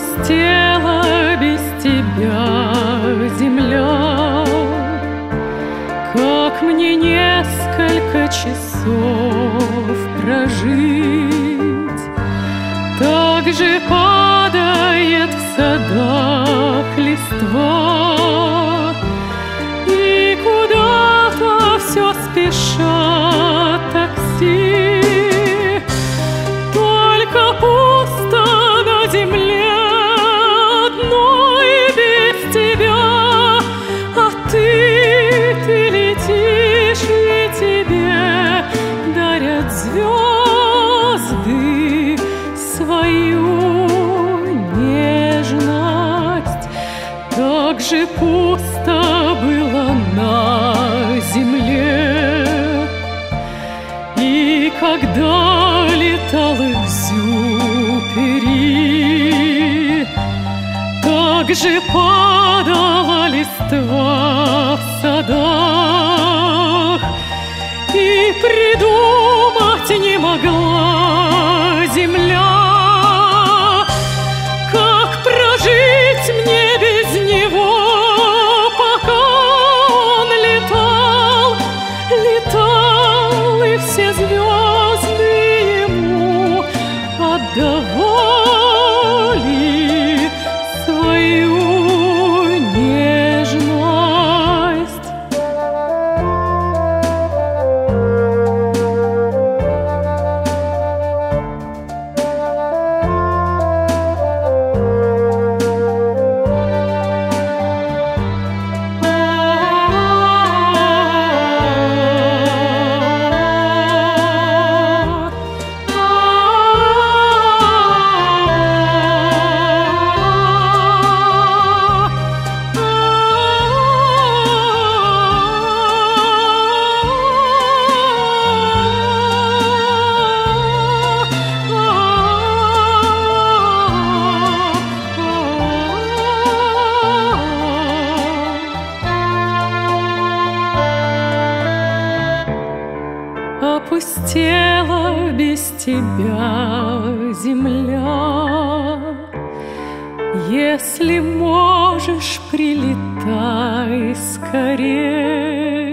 Опустела без тебя земля, Как мне несколько часов прожить? Так же падает в садах листва, звезды свою нежность. Так же пусто было на земле. И когда летал Экзюпери, Так же падала листва в садах, не могла земля, Как прожить мне без него, пока он летал, летал, и все звезды Опустела без тебя земля. Если можешь, прилетай скорее.